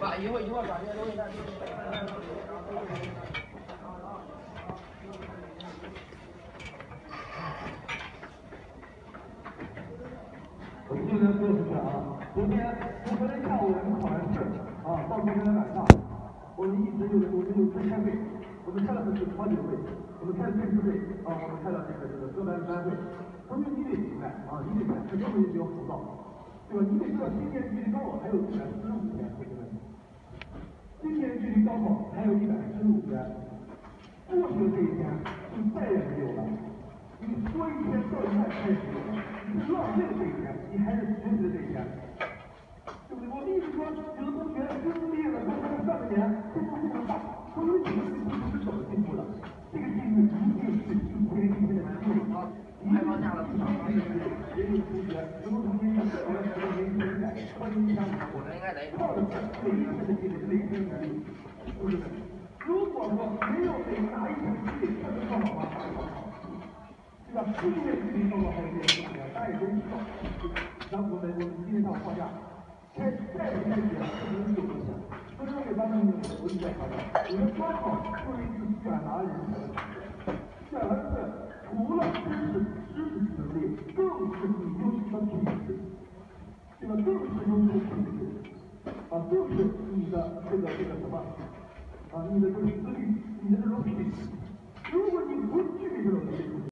把一会儿一会儿把这些东西再。我们今天说出去啊，昨天我昨天下午我们考完试啊，到昨天晚上，我们一直有我们有开开会，我们开了很久好几个会，我们开了电视会啊，我们开了这个这个各班班会，同学你得明白啊，你得明白，很多同学比较浮躁，对吧？你得知道今年距离高考还有一百四十五天，同学们，今年距离高考还有一百四十五天，过去的这一天就再也没有了。你说一天到一半开始，浪费了这一天，你还是学习的这一天，对不对？我的意思说，有的同学高中毕业了，他们上半年进步非常大，说明你们进步是怎么进步的？这个进步一定是一天一天的进步啊！还放假了不少，也有同学，有的同学你这两天没没改，关键你想，我们应该得靠的是每一天的积累，每一天的努力，同学们，如果说没有哪一天积累，这能考好吗？今年距离高考还有一点时间，大家也都知道。然后我们我们今天上午放假，开再不开学，可能有影响。所以说给班同学们，我一再强调，我们高考是一次选拔人才的考试，选的是除了知识知识能力，更是你优秀的品质，对吧？更是优秀的品质，啊，更是你的这个这个什么，啊，你的这个资历。